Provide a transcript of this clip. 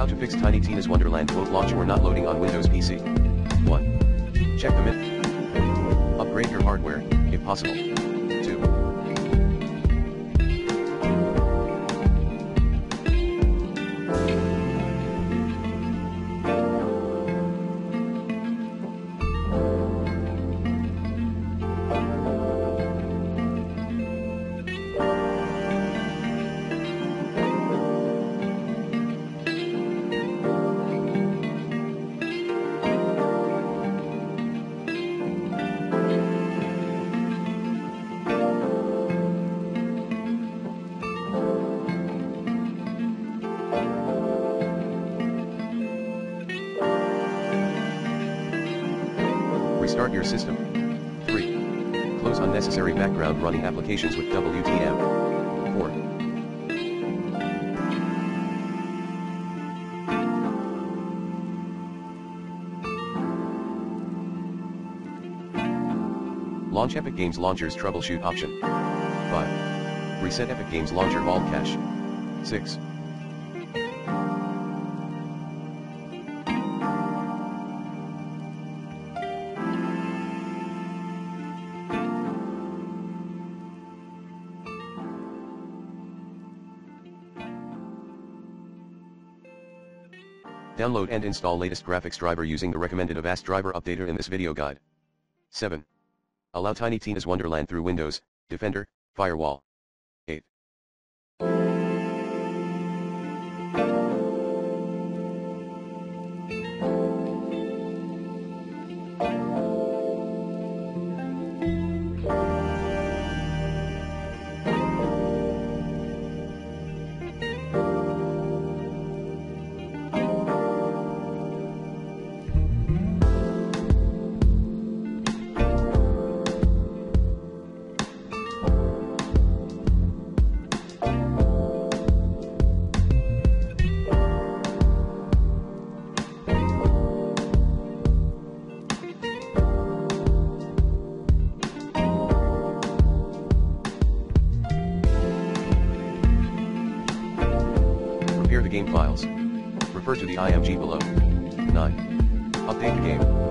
How to fix Tiny Tina's Wonderland won't launch or not loading on Windows PC. 1. Check the myth. Upgrade your hardware, if possible. Restart your system. 3. Close unnecessary background running applications with WTF. 4. Launch Epic Games Launcher's troubleshoot option. 5. Reset Epic Games Launcher vault cache. 6. Download and install latest graphics driver using the recommended Avast driver updater in this video guide. 7. Allow Tiny Tina's Wonderland through Windows, Defender, Firewall. Clear the game files. Refer to the IMG below. 9. Update the game.